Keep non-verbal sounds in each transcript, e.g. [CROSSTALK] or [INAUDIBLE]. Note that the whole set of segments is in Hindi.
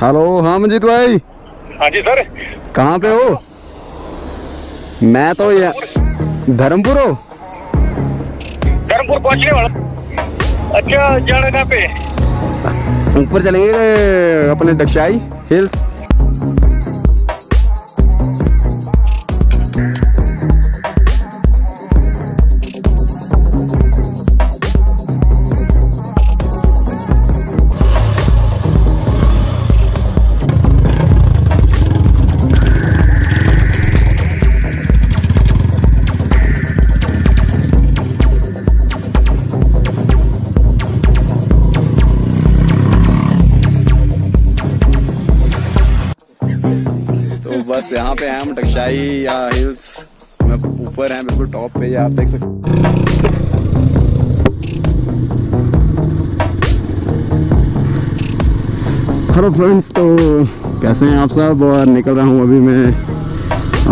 हेलो हाँ मंजीत भाई। हाँ जी सर। कहाँ पे हो? मैं तो यहाँ धर्मपुर हो। धर्मपुर पहुँचने वाला अच्छा जाना कहाँ पे? ऊपर चलेंगे अपने डक्षाई हिल्स? बस यहाँ पे हम टकशाई या हिल्स में ऊपर हैं, बिल्कुल टॉप पे आप देख सकते हेलो फ्रेंड्स तो कैसे हैं आप सब? और निकल रहा हूँ अभी मैं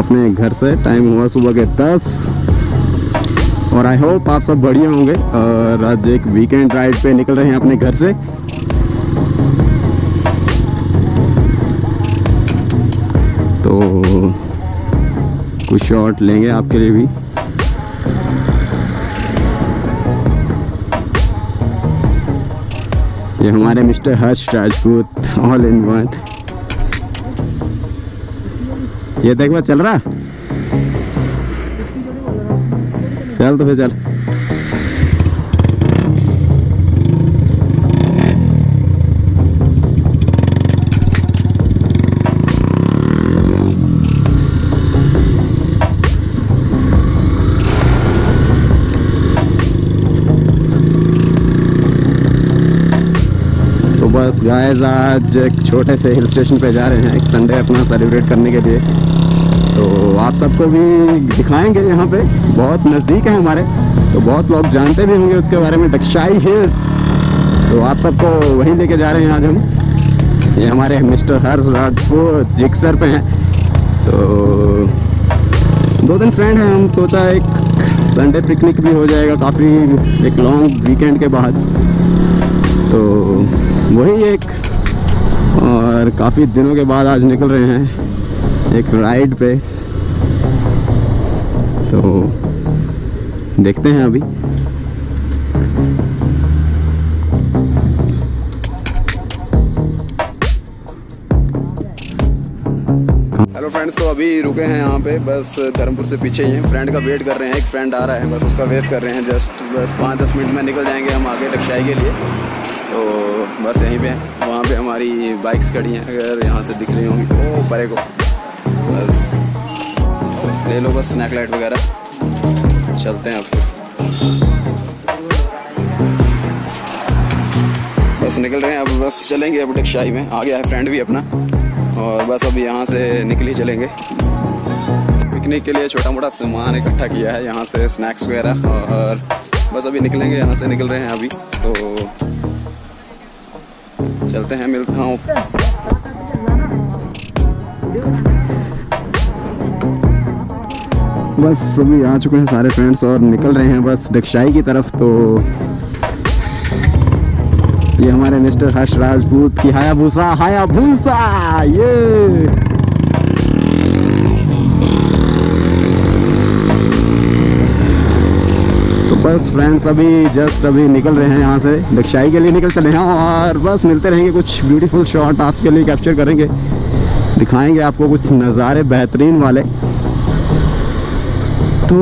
अपने घर से। टाइम हुआ सुबह के दस। और आई होप आप सब बढ़िया होंगे। और आज एक वीकेंड राइड पे निकल रहे हैं अपने घर से। तो कुछ शॉट लेंगे आपके लिए भी। ये हमारे Mr Harsh Rajput all in one ये देख चल रहा? चल तो फिर चल। बस गाइस आज एक छोटे से हिल स्टेशन पे जा रहे हैं, एक संडे अपना सेलिब्रेट करने के लिए। तो आप सबको भी दिखाएँगे यहाँ पे, बहुत नज़दीक है हमारे तो बहुत लोग जानते भी होंगे उसके बारे में दक्षाई हिल्स तो आप सबको वहीं लेके जा रहे हैं आज हम। ये हमारे मिस्टर हर्ष राजपूत जिक्सर पे हैं। तो दो दिन फ्रेंड हैं, हम सोचा एक संडे पिकनिक भी हो जाएगा, काफ़ी एक लॉन्ग वीकेंड के बाद। तो वही एक, और काफ़ी दिनों के बाद आज निकल रहे हैं एक राइड पे। तो देखते हैं अभी। हेलो फ्रेंड्स तो अभी रुके हैं यहाँ पे, बस धर्मपुर से पीछे ही हैं। फ्रेंड का वेट कर रहे हैं, एक फ्रेंड आ रहा है, बस उसका वेट कर रहे हैं जस्ट बस पाँच दस मिनट में निकल जाएँगे हम आगे टकशाई के लिए। तो बस यहीं पे। वहाँ पे हमारी बाइक्स खड़ी हैं, अगर यहाँ से दिख रही होंगी। ओ परे को बस। ले लो बस स्नैक लाइट वगैरह। चलते हैं अब। बस निकल रहे हैं। अब बस चलेंगे अब टकशाई में। आ गया है फ्रेंड भी अपना। और बस अब यहाँ से निकल चलेंगे। पिकनिक के लिए छोटा मोटा सामान इकट्ठा किया है। यहाँ से स्नैक्स वगैरह और बस अभी निकलेंगे। यहाँ से निकल रहे हैं अभी। तो चलते हैं, मिलता हूँ। बस सभी आ चुके हैं सारे फ्रेंड्स और निकल रहे हैं बस डिक्शाई की तरफ़ तो ये हमारे मिस्टर हर्ष राजपूत की हाया भूसा हाया भूसा ये तो बस फ्रेंड्स अभी जस्ट अभी निकल रहे हैं यहाँ से। दक्षाई के लिए निकल चले हैं और बस मिलते रहेंगे कुछ ब्यूटीफुल शॉट आपके लिए कैप्चर करेंगे। दिखाएँगे आपको कुछ नज़ारे बेहतरीन वाले। तो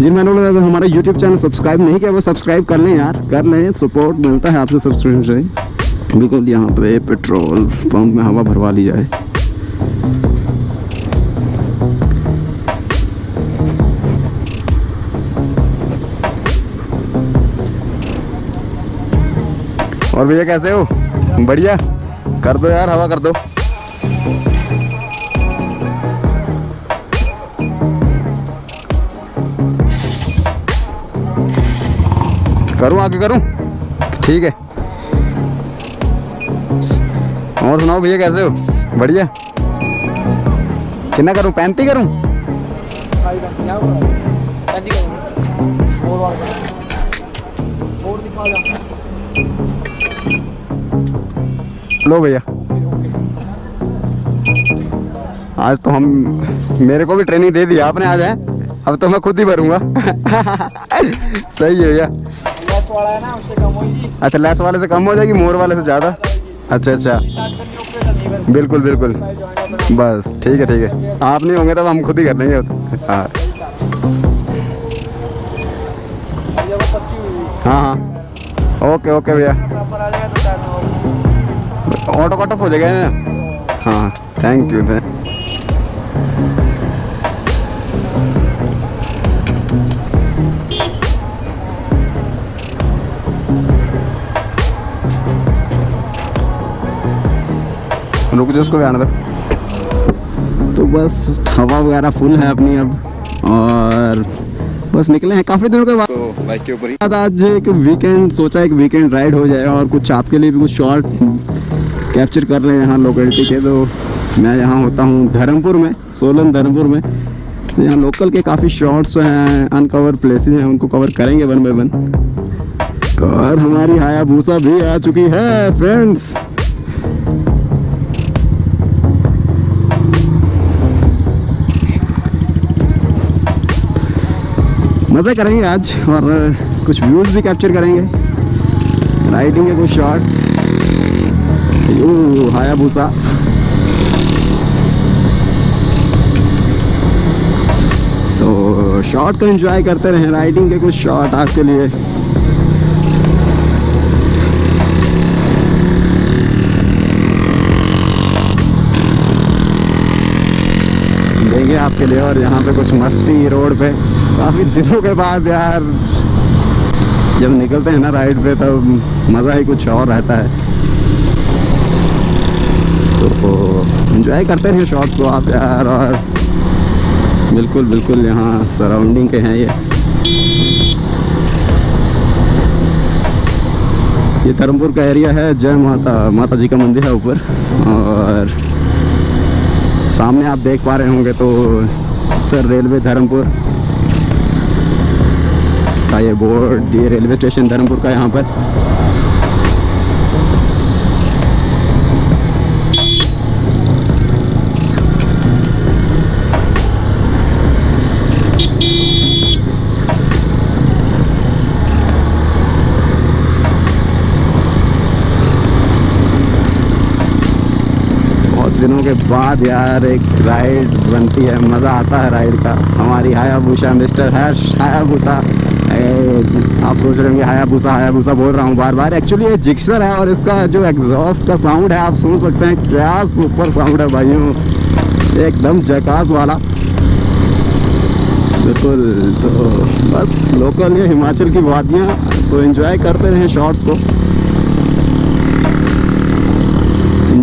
जिन मैंने लोग हमारा यूट्यूब चैनल सब्सक्राइब नहीं किया, वो सब्सक्राइब कर लें यार। कर लें सपोर्ट मिलता है आपसे सब्सक्रिप्शन बिल्कुल यहाँ पे पेट्रोल पंप में हवा भरवा ली जाए। और भैया कैसे हो? बढ़िया। कर दो यार, हवा कर दो। करूँ, आगे करूँ? ठीक है। और सुनाओ भैया, कैसे हो? बढ़िया। कितना करूँ? पैंती करूँ? लो भैया। आज तो हम, मेरे को भी ट्रेनिंग दे दिया आपने आज है अब तो मैं खुद ही भरूँगा। [LAUGHS] सही है भैया। है अच्छा लेस वाले से कम हो जाएगी मोर वाले से ज़्यादा? अच्छा अच्छा। है बिल्कुल बिल्कुल। बस, ठीक है ठीक है। आप नहीं होंगे तब हम खुद ही कर लेंगे हाँ पत्ती हुई हाँ हाँ। ओके ओके भैया। ऑटो कट ऑफ़ हो। जाएगा ना हाँ थैंक यू थैंक रुक जाओ उसको आने दो तो बस हवा वगैरह फुल है अपनी अब और बस निकले हैं काफ़ी दिनों के बाद। तो बाइक के ऊपर ही। आज एक वीकेंड सोचा एक वीकेंड राइड हो जाए और कुछ आपके लिए भी कुछ शॉर्ट कैप्चर कर रहे हैं यहाँ लोकेलिटी के तो मैं यहाँ होता हूँ धर्मपुर में, सोलन धर्मपुर में। तो यहाँ लोकल के काफ़ी शॉर्ट्स हैं अनकवर प्लेसेस हैं, उनको कवर करेंगे वन बाय वन और हमारी हायाबूसा भी आ चुकी है फ्रेंड्स मज़े करेंगे आज, और कुछ व्यूज़ भी कैप्चर करेंगे। राइडिंग के कुछ शॉट हायाबूसा तो शॉट का एंजॉय करते रहें राइडिंग के कुछ शॉट आपके लिए। देंगे आपके लिए और यहाँ पे कुछ मस्ती रोड पे। काफ़ी दिनों के बाद यार, जब निकलते हैं ना राइड पे तब मज़ा ही कुछ और रहता है। तो एंजॉय करते रहिए शॉट्स को आप यार, और बिल्कुल बिल्कुल यहाँ सराउंडिंग के हैं ये। ये धर्मपुर का एरिया है, जय माता माता जी का मंदिर है ऊपर, और सामने आप देख पा रहे होंगे तो उत्तर रेलवे धर्मपुर का ये बोर्ड, ये रेलवे स्टेशन धर्मपुर का यहाँ पर। बाद यार एक राइड बनती है, मज़ा आता है राइड का। हमारी हायाबूसा मिस्टर हर्ष हायाबूसा आप सोच रहे होंगे हायाबूसा हायाबूसा बोल रहा हूँ बार बार एक्चुअली ये जिक्सर है और इसका जो एग्जॉस्ट का साउंड है, आप सुन सकते हैं। क्या सुपर साउंड है भाइयों। एकदम जकास वाला। बिल्कुल तो बस लोकल ये हिमाचल की वादियाँ। तो एंजॉय करते रहें शॉर्ट्स को।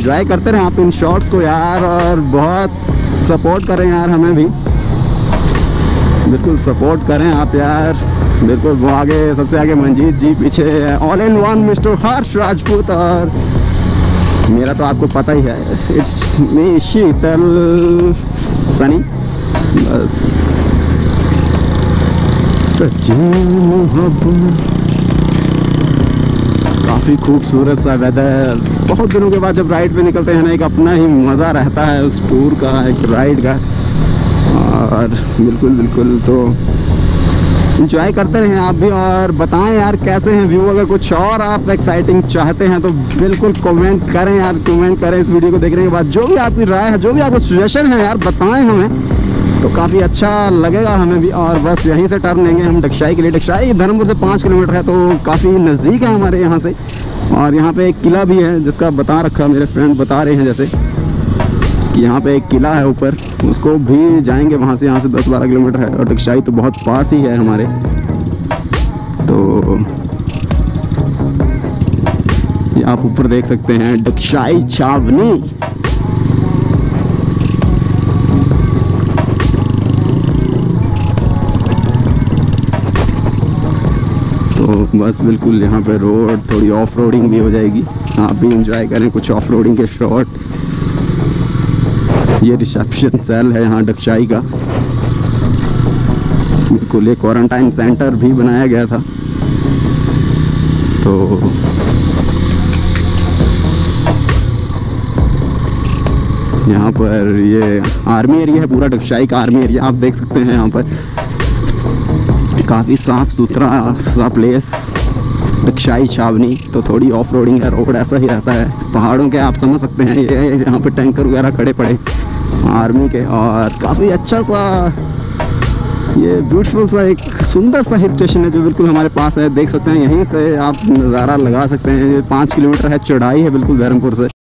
एंजॉय करते रहे आप इन शॉर्ट्स को यार और बहुत सपोर्ट करें यार हमें भी। बिल्कुल सपोर्ट करें आप यार। बिल्कुल वो आगे, सबसे आगे मंजीत जी पीछे all in one Mr Harsh Rajput और मेरा तो आपको पता ही है। इट्स मी शीतल सनी बस। सच्ची मोहब्बत। काफ़ी खूबसूरत सा वेदर बहुत दिनों के बाद जब राइड पे निकलते हैं ना, एक अपना ही मज़ा रहता है उस टूर का, एक राइड का। और बिल्कुल बिल्कुल तो इंजॉय करते रहें आप भी और बताएँ यार कैसे हैं व्यू अगर कुछ और आप एक्साइटिंग चाहते हैं तो बिल्कुल कमेंट करें यार कमेंट करें इस वीडियो को देखने के बाद। जो भी आपकी राय है, जो भी आपको सजेशन है यार, बताएँ हमें। तो काफ़ी अच्छा लगेगा, हमें भी, और बस यहीं से टर्न लेंगे हम डक्षाई के लिए। डक्षाई धर्मपुर से पाँच किलोमीटर है तो काफ़ी नज़दीक है हमारे यहाँ से। और यहाँ पे एक किला भी है, जिसका बता रखा मेरे फ्रेंड बता रहे हैं जैसे, कि यहाँ पे एक किला है ऊपर। उसको भी जाएँगे वहाँ से, यहाँ से दस बारह किलोमीटर है, और डक्षाई तो बहुत पास ही है हमारे। तो आप ऊपर देख सकते हैं डक्षाई छावनी। बस बिल्कुल यहाँ पे रोड थोड़ी ऑफ़ रोडिंग भी हो जाएगी। आप भी इंजॉय करें कुछ ऑफ़ रोडिंग के शॉट ये रिसेप्शन सेल है यहाँ डक्षाई का। बिल्कुल ये क्वारंटाइन सेंटर भी बनाया गया था। तो यहाँ पर ये आर्मी एरिया है, पूरा डक्षाई का आर्मी एरिया आप देख सकते हैं यहाँ पर। काफ़ी साफ़ सुथरा सा प्लेस डक्षाई छावनी तो थोड़ी ऑफ़ रोडिंग है, रोड ऐसा ही रहता है। पहाड़ों के आप समझ सकते हैं, ये यहाँ पे टैंकर वगैरह खड़े पड़े। आर्मी के, और काफ़ी अच्छा सा, ये ब्यूटीफुल सा एक सुंदर सा हिल स्टेशन है जो बिल्कुल हमारे पास है। देख सकते हैं, यहीं से आप नज़ारा लगा सकते हैं। ये पाँच किलोमीटर है, चढ़ाई है बिल्कुल धर्मपुर से।